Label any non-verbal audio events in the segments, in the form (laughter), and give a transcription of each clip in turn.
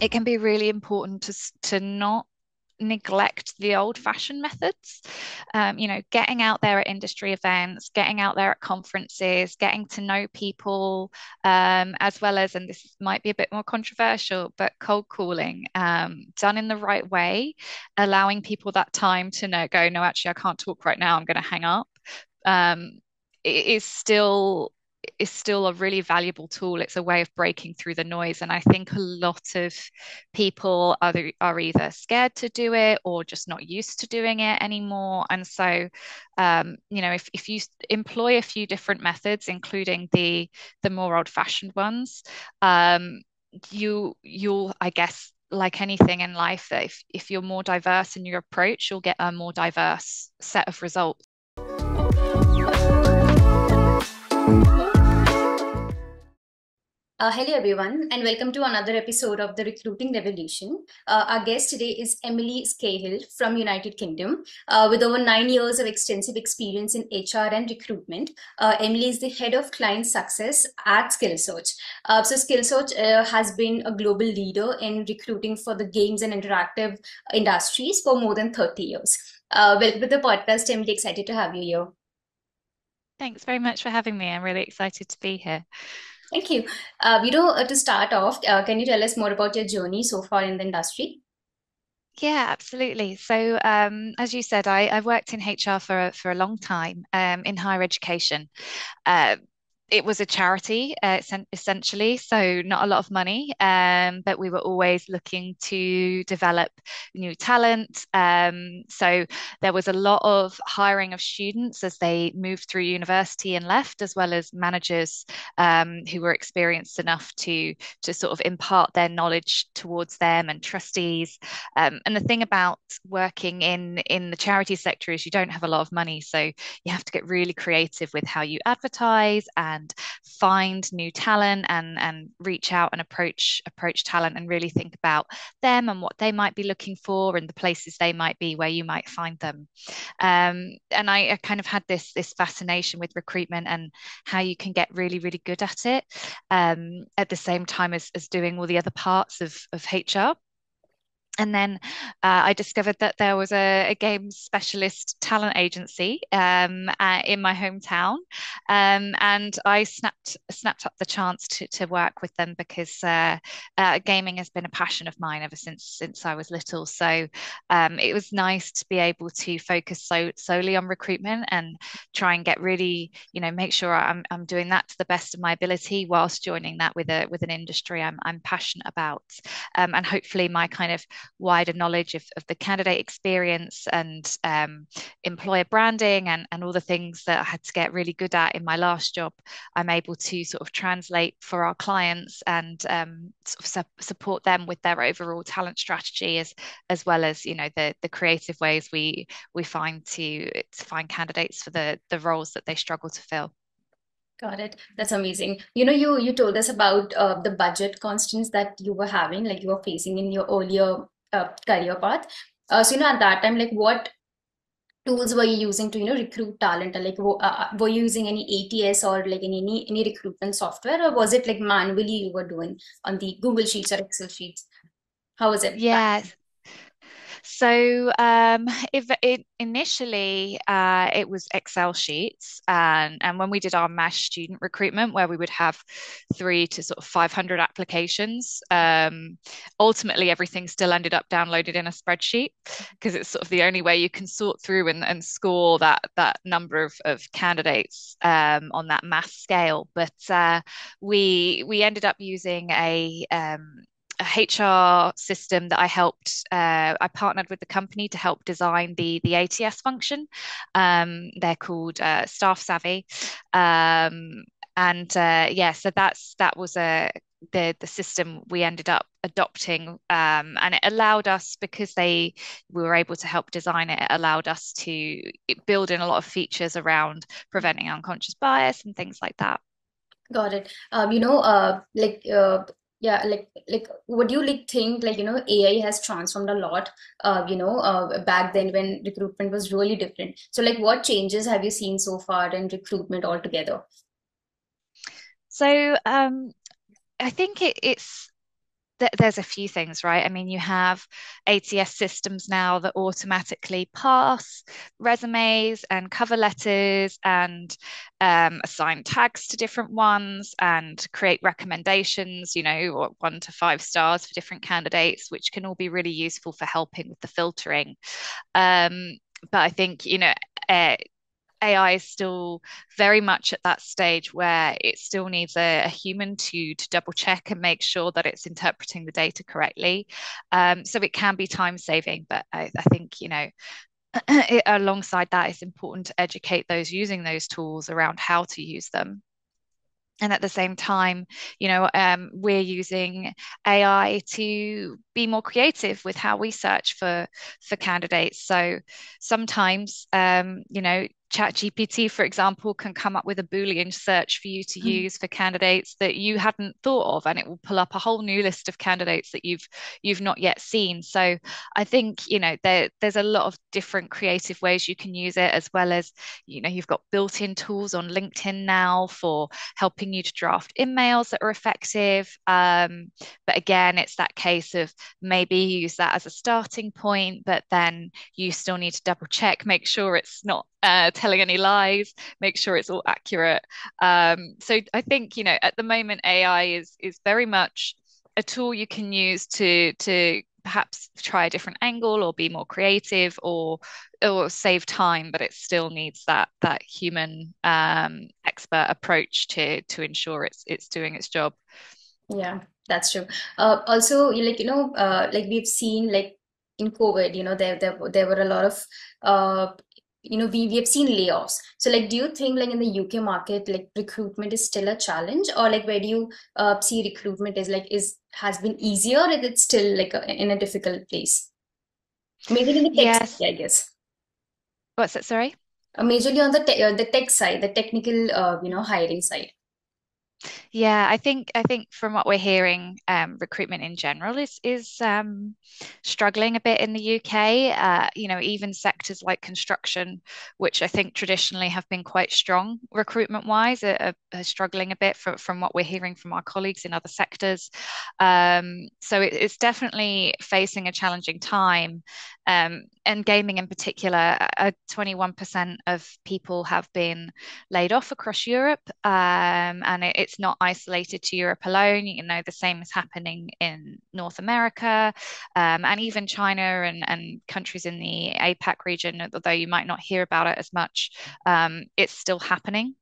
it can be really important to, to not neglect the old fashioned methods. Um, you know, getting out there at industry events, getting out there at conferences, getting to know people, um, as well as, and this might be a bit more controversial, but cold calling um, done in the right way, allowing people that time to know, go, no, actually, I can't talk right now, I'm going to hang up. Um, it is still is still a really valuable tool. It's a way of breaking through the noise. And I think a lot of people are, are either scared to do it or just not used to doing it anymore. And so, um, you know, if, if you employ a few different methods, including the the more old fashioned ones, um, you you'll, I guess, like anything in life, if, if you're more diverse in your approach, you'll get a more diverse set of results. Uh, hello, everyone, and welcome to another episode of the Recruiting Revolution. Uh, our guest today is Emily Scahill from United Kingdom. Uh, with over nine years of extensive experience in HR and recruitment, uh, Emily is the head of client success at SkillSearch. Uh, so, SkillSearch uh, has been a global leader in recruiting for the games and interactive industries for more than 30 years. welcome to the podcast, Emily. Excited to have you here. Thanks very much for having me. I'm really excited to be here. Thank you. Uh, know, uh, to start off, uh, can you tell us more about your journey so far in the industry? Yeah, absolutely. So, um, as you said, I, I've worked in HR for a, for a long time um, in higher education. Uh, it was a charity uh, essentially, so not a lot of money, um, but we were always looking to develop new talent. Um, so there was a lot of hiring of students as they moved through university and left, as well as managers um, who were experienced enough to to sort of impart their knowledge towards them and trustees. Um, and the thing about working in in the charity sector is you don't have a lot of money, so you have to get really creative with how you advertise and and find new talent and and reach out and approach approach talent and really think about them and what they might be looking for and the places they might be where you might find them. Um, and I, I, kind of had this this fascination with recruitment and how you can get really really good at it um, at the same time as, as doing all the other parts of, of HR and then uh, I discovered that there was a, a game specialist talent agency um, uh, in my hometown, um, and I snapped snapped up the chance to, to work with them because uh, uh gaming has been a passion of mine ever since since I was little. So um, it was nice to be able to focus so solely on recruitment and try and get really, you know, make sure I'm I'm doing that to the best of my ability whilst joining that with a with an industry I'm I'm passionate about, um, and hopefully my kind of wider knowledge of, of the candidate experience and um, employer branding and, and all the things that I had to get really good at in my last job, I'm able to sort of translate for our clients and um, sort of su- support them with their overall talent strategy as as well as you know the the creative ways we we find to, to find candidates for the the roles that they struggle to fill. Got it. That's amazing. You know, you you told us about uh, the budget constraints that you were having, like you were facing in your earlier uh, career path. Uh, so you know at that time, like what tools were you using to you know recruit talent? Or, like uh, uh, were you using any ATS or like any any recruitment software, or was it like manually you were doing on the Google Sheets or Excel sheets? How was it? Yes. So um, if it, initially uh, it was Excel sheets, and and when we did our mass student recruitment, where we would have three to sort of 500 applications, um, ultimately everything still ended up downloaded in a spreadsheet because it's sort of the only way you can sort through and, and score that that number of, of candidates um, on that mass scale. But uh, we we ended up using a um, a HR system that I helped. Uh, I partnered with the company to help design the the ATS function. Um, they're called uh, Staff Savvy, um, and uh, yeah, so that's that was a the the system we ended up adopting, um, and it allowed us because they we were able to help design it. It allowed us to build in a lot of features around preventing unconscious bias and things like that. Got it. Um, you know, uh, like uh, yeah like like what do you like think like you know ai has transformed a lot uh you know uh, back then when recruitment was really different. So like what changes have you seen so far in recruitment altogether? So um I think it, it's there's a few things, right? I mean, you have ATS systems now that automatically pass resumes and cover letters and um, assign tags to different ones and create recommendations, you know, one to five stars for different candidates, which can all be really useful for helping with the filtering. Um, but I think, you know, uh, AI is still very much at that stage where it still needs a, a human to to double check and make sure that it's interpreting the data correctly. Um, so it can be time saving, but I, I think you know (clears throat) it, alongside that, it's important to educate those using those tools around how to use them and at the same time, you know, um, we're using AI to be more creative with how we search for for candidates. So sometimes, um, you know, ChatGPT, for example, can come up with a Boolean search for you to mm. use for candidates that you hadn't thought of, and it will pull up a whole new list of candidates that you've you've not yet seen. So I think you know there there's a lot of different creative ways you can use it, as well as you know you've got built-in tools on LinkedIn now for helping you to draft emails that are effective. Um, but again, it's that case of maybe use that as a starting point, but then you still need to double check, make sure it's not uh, telling any lies, make sure it's all accurate. Um, so I think you know at the moment AI is is very much a tool you can use to to perhaps try a different angle or be more creative or or save time, but it still needs that that human um, expert approach to to ensure it's it's doing its job. Yeah, that's true. Uh, also, like you know, uh, like we've seen like in COVID, you know, there there there were a lot of uh, you know we, we have seen layoffs. So like do you think like in the uk market like recruitment is still a challenge? Or like where do you uh, see recruitment is like is has been easier or is it still like a, in a difficult place? Maybe in the tech yes. side, i guess. What's that sorry? Uh, majorly on the, te- uh, the tech side the technical uh, you know hiring side yeah, I think I think from what we're hearing, um, recruitment in general is is um, struggling a bit in the UK. Uh, you know, even sectors like construction, which I think traditionally have been quite strong recruitment wise, are, are struggling a bit for, from what we're hearing from our colleagues in other sectors. Um, so it, it's definitely facing a challenging time. Um, and gaming in particular, uh, 21% of people have been laid off across Europe, um, and it, it's not isolated to Europe alone. You know, the same is happening in North America um, and even China and, and countries in the APAC region, although you might not hear about it as much, um, it's still happening.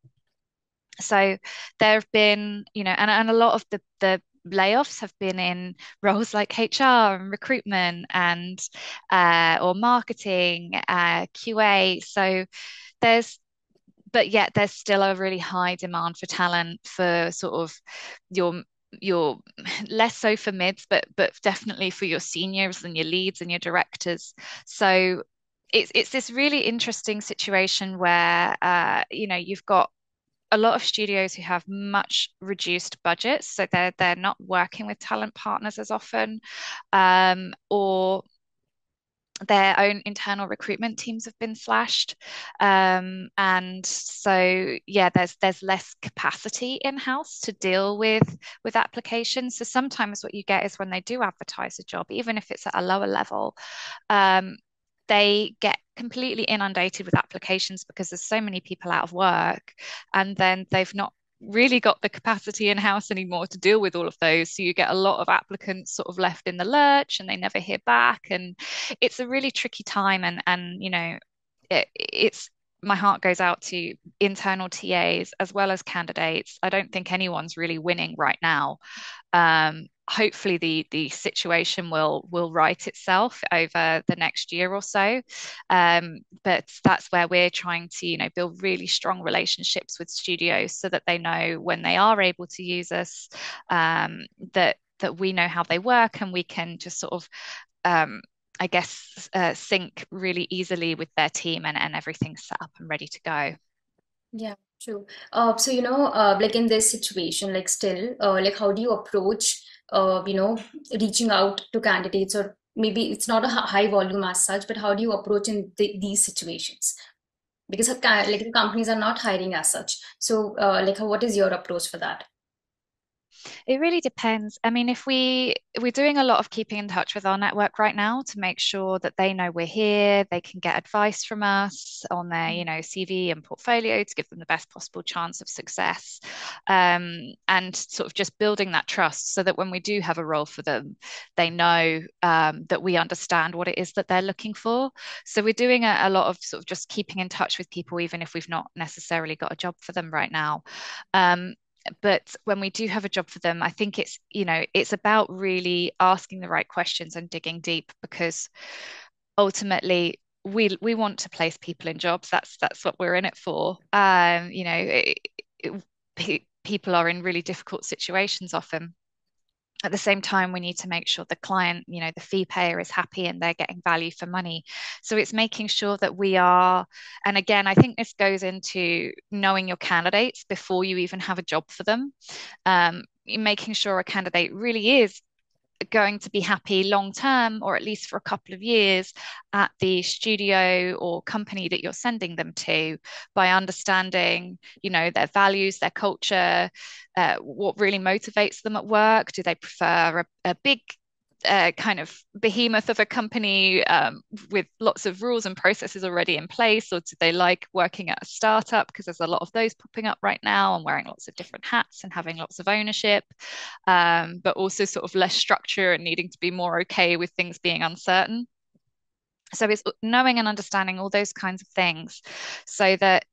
So there have been, you know, and, and a lot of the, the layoffs have been in roles like HR and recruitment and uh, or marketing, uh, QA. So there's but yet there's still a really high demand for talent for sort of your your less so for mids but but definitely for your seniors and your leads and your directors so it's it's this really interesting situation where uh, you know you've got a lot of studios who have much reduced budgets, so they're they're not working with talent partners as often, um, or their own internal recruitment teams have been slashed. Um, and so yeah there's there's less capacity in house to deal with with applications. So sometimes what you get is when they do advertise a job even if it's at a lower level um, they get completely inundated with applications because there's so many people out of work and then they've not really got the capacity in house anymore to deal with all of those. So you get a lot of applicants sort of left in the lurch and they never hear back. And it's a really tricky time. And, and you know, it, it's, my heart goes out to internal TAs as well as candidates. I don't think anyone's really winning right now. Um, hopefully the the situation will will right itself over the next year or so um, but that's where we're trying to you know build really strong relationships with studios so that they know when they are able to use us um, that that we know how they work and we can just sort of um, I guess uh, sync really easily with their team and, and everything's set up and ready to go. Yeah, true. Uh, so you know, uh, like in this situation, like still, uh, like how do you approach uh, you know, reaching out to candidates, or maybe it's not a high volume as such, but how do you approach in the, these situations? Because like companies are not hiring as such. So, uh, like, what is your approach for that? It really depends. I mean, if we we're doing a lot of keeping in touch with our network right now to make sure that they know we're here, they can get advice from us on their, you know, CV and portfolio to give them the best possible chance of success. Um, and sort of just building that trust so that when we do have a role for them, they know um, that we understand what it is that they're looking for. So we're doing a, a lot of sort of just keeping in touch with people, even if we've not necessarily got a job for them right now. Um, but when we do have a job for them, I think it's, you know, it's about really asking the right questions and digging deep because ultimately we we want to place people in jobs. That's that's what we're in it for. Um, you know, it, it, people are in really difficult situations often at the same time we need to make sure the client you know the fee payer is happy and they're getting value for money. So it's making sure that we are and again i think this goes into knowing your candidates before you even have a job for them. Um, making sure a candidate really is going to be happy long term or at least for a couple of years at the studio or company that you're sending them to by understanding you know their values their culture uh, what really motivates them at work. Do they prefer a, a big kind of behemoth of a company um, with lots of rules and processes already in place, or do they like working at a startup because there's a lot of those popping up right now and wearing lots of different hats and having lots of ownership, um, but also sort of less structure and needing to be more okay with things being uncertain. So it's knowing and understanding all those kinds of things so that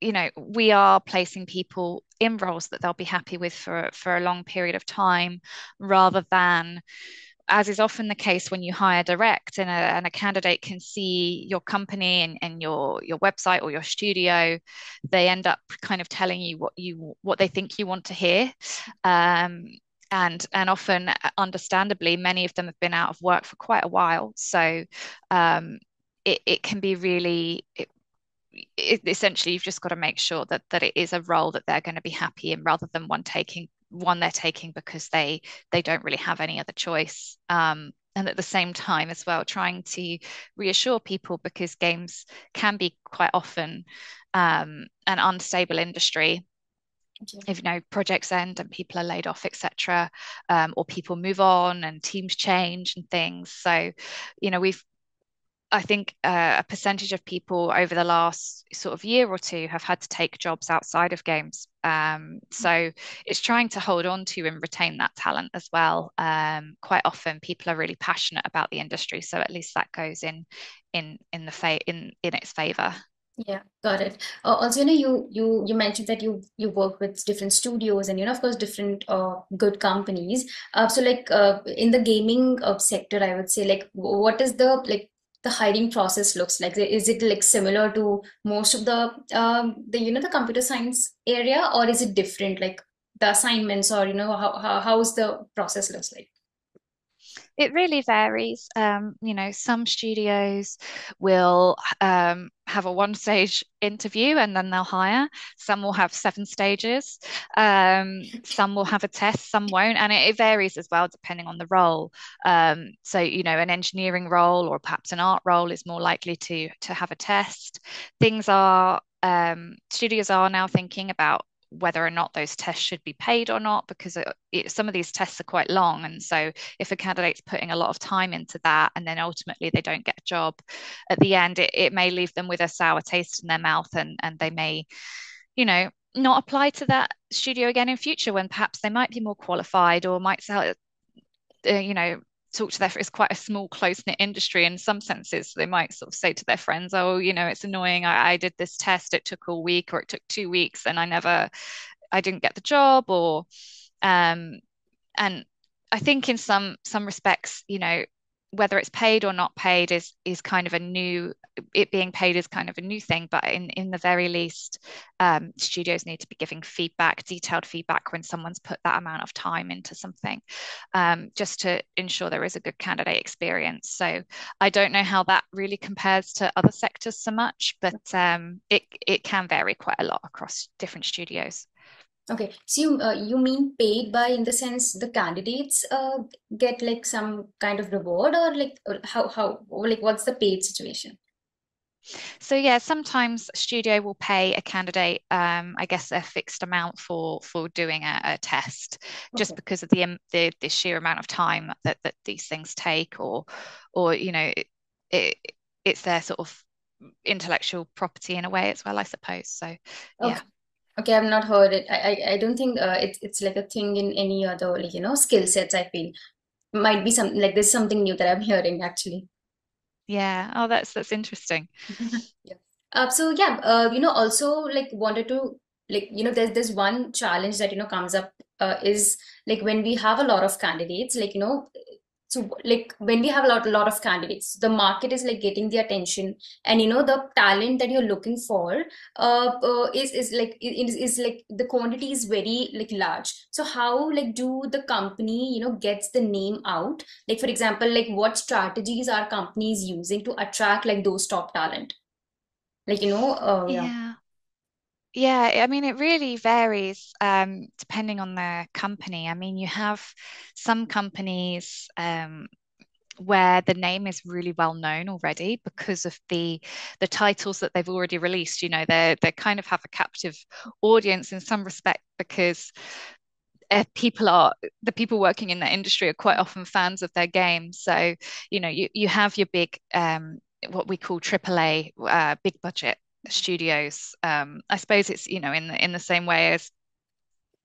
you know we are placing people in roles that they'll be happy with for for a long period of time rather than as is often the case when you hire direct and a, and a candidate can see your company and, and your your website or your studio they end up kind of telling you what you what they think you want to hear. Um, and and often understandably many of them have been out of work for quite a while. So um, it, it can be really it, it, essentially you've just got to make sure that that it is a role that they're going to be happy in rather than one taking one they're taking because they they don't really have any other choice. Um, and at the same time as well trying to reassure people because games can be quite often um, an unstable industry. If you know projects end and people are laid off etc um, or people move on and teams change and things. So you know we've I think uh, a percentage of people over the last sort of year or two have had to take jobs outside of games. Um, so it's trying to hold on to and retain that talent as well. Um, quite often, people are really passionate about the industry, so at least that goes in in in the fa- in in its favor. Yeah, got it. Uh, also, you know, you you you mentioned that you you work with different studios and you know, of course, different uh, good companies. Uh, so, like uh, in the gaming uh, sector, I would say, like, what is the like the hiring process looks like? Is it like similar to most of the um, the you know the computer science area or is it different? Like the assignments or you know how, how how's the process looks like it really varies. Um, you know, some studios will um, have a one stage interview and then they'll hire. Some will have seven stages. Um, some will have a test, some won't. And it, it varies as well depending on the role. Um, so, you know, an engineering role or perhaps an art role is more likely to, to have a test. Things are, um, studios are now thinking about whether or not those tests should be paid or not, because it, it, some of these tests are quite long. And so, if a candidate's putting a lot of time into that and then ultimately they don't get a job, at the end, it, it may leave them with a sour taste in their mouth and, and they may, you know, not apply to that studio again in future when perhaps they might be more qualified or might sell, uh, you know, talk to their it's quite a small close knit industry in some senses. They might sort of say to their friends oh you know it's annoying. I, I did this test. It took a week or it took two weeks and I never I didn't get the job or um and I think in some some respects you know whether it's paid or not paid is is kind of a new it being paid is kind of a new thing but in in the very least um, studios need to be giving feedback detailed feedback when someone's put that amount of time into something um, just to ensure there is a good candidate experience. So i don't know how that really compares to other sectors so much but um, it it can vary quite a lot across different studios Okay, so you uh, you mean paid by in the sense the candidates uh, get like some kind of reward or like or how how or like what's the paid situation? So yeah, sometimes studio will pay a candidate, um, I guess, a fixed amount for for doing a, a test, just Okay. because of the, the the sheer amount of time that that these things take, or or you know, it, it it's their sort of intellectual property in a way as well, I suppose. So yeah. Okay. I've not heard it. I I, I don't think uh, it's it's like a thing in any other like you know skill sets. I feel might be some like there's something new that I'm hearing actually. Yeah. Oh, that's that's interesting. (laughs) Yeah. Uh, so yeah, uh, you know, also like wanted to like you know, there's there's one challenge that you know comes up uh, is like when we have a lot of candidates, like you know, so like when we have a lot a lot of candidates, the market is like getting the attention, and you know the talent that you're looking for uh, uh is is like is, is like the quantity is very like large. So how like do the company you know gets the name out? Like for example, like what strategies are companies using to attract like those top talent? Like, you know, uh, yeah. Yeah. Yeah, I mean, it really varies um, depending on the company. I mean, you have some companies um, where the name is really well known already because of the the titles that they've already released. You know, they they kind of have a captive audience in some respect because uh, people are the people working in that industry are quite often fans of their game. So, you know, you you have your big um, what we call AAA, uh, big budget studios. Um, I suppose it's you know in the in the same way as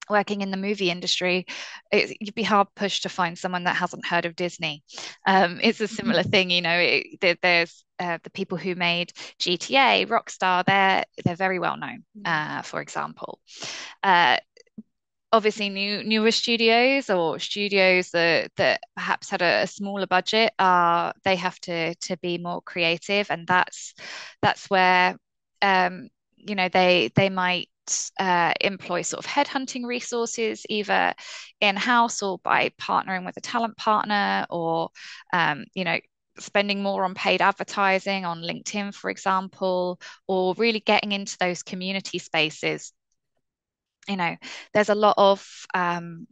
working in the movie industry, it, you'd be hard pushed to find someone that hasn't heard of Disney. Um, it's a similar Mhm. thing, you know. It, there, there's uh, the people who made GTA, Rockstar. They're they're very well known. Uh, for example, uh, obviously new newer studios or studios that that perhaps had a, a smaller budget are they have to to be more creative, and that's that's where um, you know they they might uh, employ sort of headhunting resources either in-house or by partnering with a talent partner or um, you know spending more on paid advertising on LinkedIn, for example, or really getting into those community spaces. You know, there's a lot of um,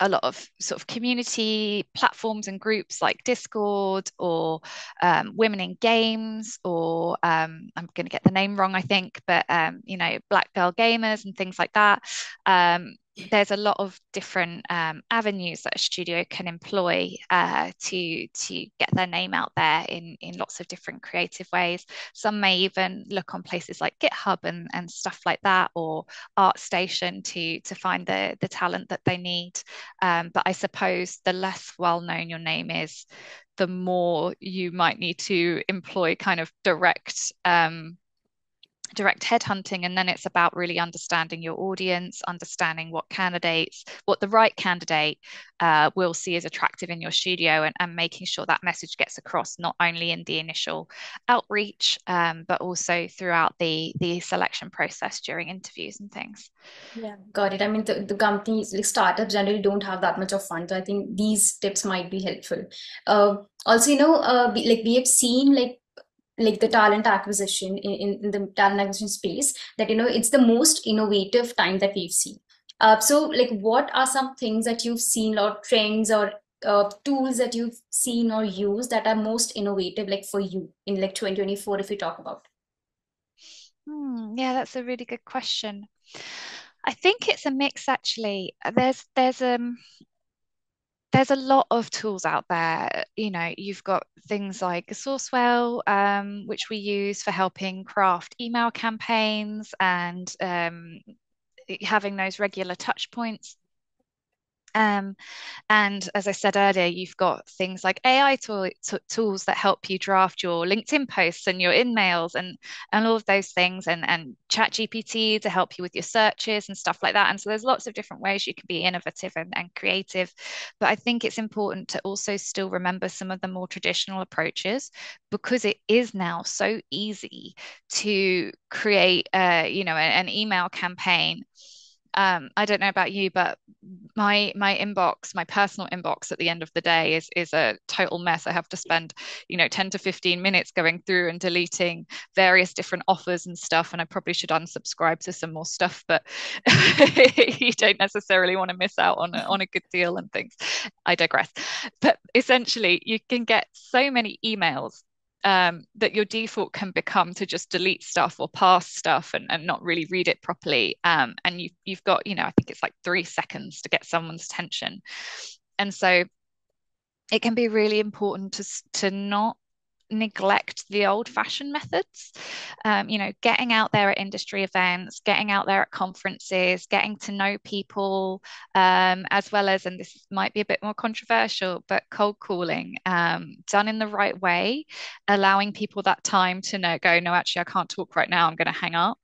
a lot of sort of community platforms and groups like Discord or um, Women in Games, or um, I'm going to get the name wrong, I think, but um, you know, Black Girl Gamers and things like that. There's a lot of different um, avenues that a studio can employ uh, to to get their name out there in in lots of different creative ways. Some may even look on places like GitHub and and stuff like that, or ArtStation to to find the the talent that they need. Um, but I suppose the less well known your name is, the more you might need to employ kind of direct um, direct headhunting and then it's about really understanding your audience understanding what candidates what the right candidate uh, will see as attractive in your studio and, and, making sure that message gets across not only in the initial outreach um, but also throughout the the selection process during interviews and things Yeah, got it. I mean, the, the companies, like startups generally don't have that much of funds. So I think these tips might be helpful. Uh, also, you know, uh, like we have seen like like the talent acquisition in, in, the talent acquisition space that, you know, it's the most innovative time that we've seen. Uh, so like what are some things that you've seen or trends or uh, tools that you've seen or used that are most innovative like for you in like 2024 if you talk about? Hmm, yeah, that's a really good question. I think it's a mix actually. There's there's um there's a lot of tools out there. You know, you've got things like SourceWhale, um, which we use for helping craft email campaigns and um, having those regular touch points. Um, and as I said earlier, you've got things like AI tool, tools that help you draft your LinkedIn posts and your in-mails and and all of those things, and and ChatGPT to help you with your searches and stuff like that. And so there's lots of different ways you can be innovative and, and creative. But I think it's important to also still remember some of the more traditional approaches because it is now so easy to create, uh, you know, an email campaign um, I don't know about you, but my my inbox, my personal inbox at the end of the day is is a total mess. I have to spend, you know, 10 to 15 minutes going through and deleting various different offers and stuff. And I probably should unsubscribe to some more stuff, but (laughs) you don't necessarily want to miss out on a, on a good deal and things. I digress. But essentially, you can get so many emails um, that your default can become to just delete stuff or pass stuff and, and not really read it properly. Um, and you, you've got, you know, I think it's like three seconds to get someone's attention. And so it can be really important to, to not neglect the old fashioned methods. Um, you know, getting out there at industry events, getting out there at conferences, getting to know people, um, as well as, and this might be a bit more controversial, but cold calling um, done in the right way, allowing people that time to know, go, no, actually, I can't talk right now, I'm going to hang up.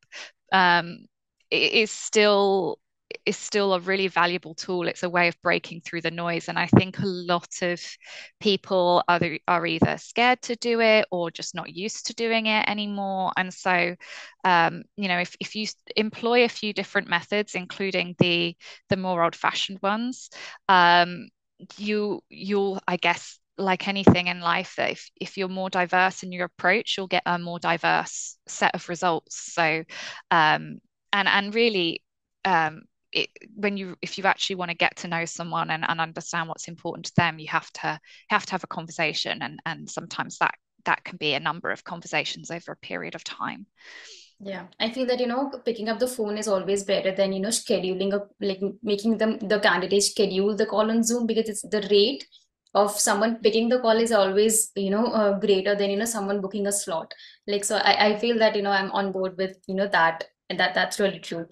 Um, it is still is still a really valuable tool. It's a way of breaking through the noise. And I think a lot of people are, are either scared to do it or just not used to doing it anymore. And so, um, you know, if, if you employ a few different methods, including the the more old fashioned ones, um, you you'll, I guess, like anything in life, that if, if you're more diverse in your approach, you'll get a more diverse set of results. So, um, and and really, um, it, when you if you actually want to get to know someone and, and understand what's important to them you have to have to have a conversation and and sometimes that that can be a number of conversations over a period of time yeah, I feel that, you know, picking up the phone is always better than, you know, scheduling a like making them the candidate schedule the call on Zoom because it's the rate of someone picking the call is always, you know, uh, greater than, you know, someone booking a slot. Like, so I, I feel that, you know, I'm on board with, you know, that and that that's really true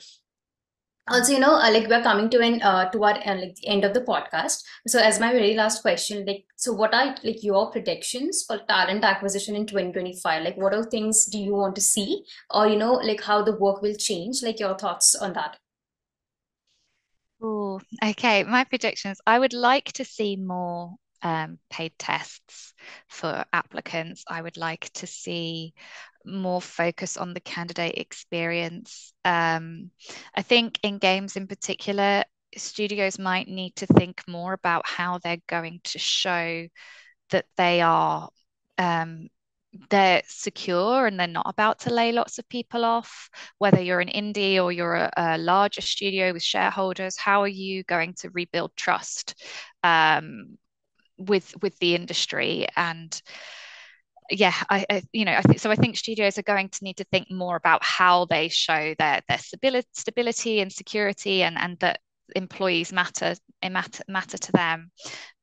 also you know uh, like we're coming to an uh, to our uh, like the end of the podcast so as my very last question like so what are like your predictions for talent acquisition in 2025 like what are things do you want to see or you know like how the work will change like your thoughts on that Oh, okay. My predictions. I would like to see more um, paid tests for applicants. I would like to see more focus on the candidate experience. Um, I think in games in particular, studios might need to think more about how they're going to show that they are um, they're secure and they're not about to lay lots of people off. Whether you're an indie or you're a, a larger studio with shareholders, how are you going to rebuild trust um, with with the industry and yeah, I, I, you know I think so. I think studios are going to need to think more about how they show their their stability, stability and security, and and that employees matter matter matter to them.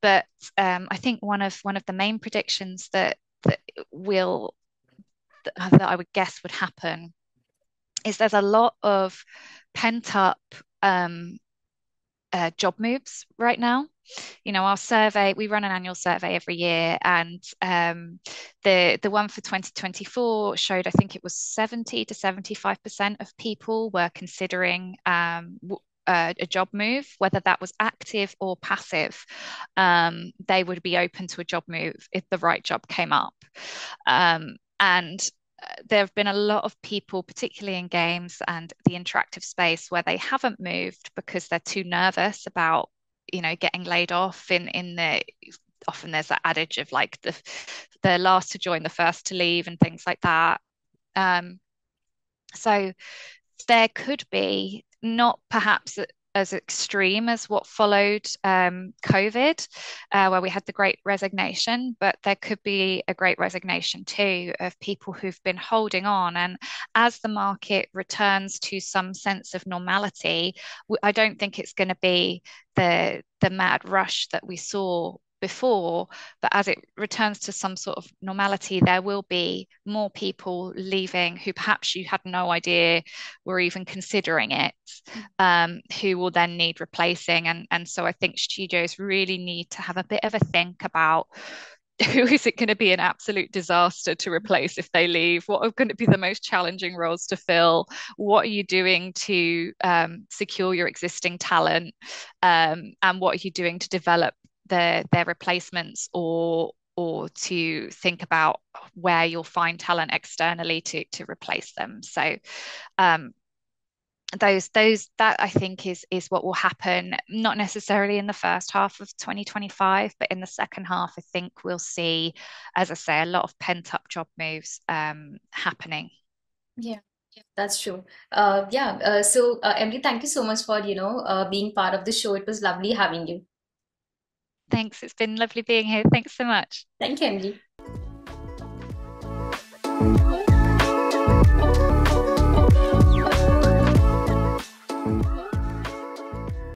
But um, I think one of one of the main predictions that that will that I would guess would happen is there's a lot of pent up um, uh, job moves right now you know our survey we run an annual survey every year and um, the the one for 2024 showed i think it was 70 to 75 percent of people were considering um, a job move, whether that was active or passive, um, they would be open to a job move if the right job came up. Um, and uh, there have been a lot of people, particularly in games and the interactive space, where they haven't moved because they're too nervous about you know getting laid off in in the often there's that adage of like the the last to join the first to leave and things like that. Um, so there could be not perhaps as extreme as what followed um, COVID, uh, where we had the great resignation, but there could be a great resignation too of people who've been holding on. And as the market returns to some sense of normality, I don't think it's going to be the the mad rush that we saw before, but as it returns to some sort of normality, there will be more people leaving who perhaps you had no idea were even considering it, um, who will then need replacing. And, and so I think studios really need to have a bit of a think about (laughs) who is it going to be an absolute disaster to replace if they leave? What are going to be the most challenging roles to fill? What are you doing to um, secure your existing talent? Um, and what are you doing to develop their their replacements or or to think about where you'll find talent externally to to replace them. So um, those those that I think is is what will happen not necessarily in the first half of 2025 but in the second half I think we'll see as I say a lot of pent up job moves um, happening. Yeah that's true. Uh, yeah uh, so uh, Emily thank you so much for you know uh, being part of the show. It was lovely having you Thanks. It's been lovely being here. Thanks so much. Thank you, Emily.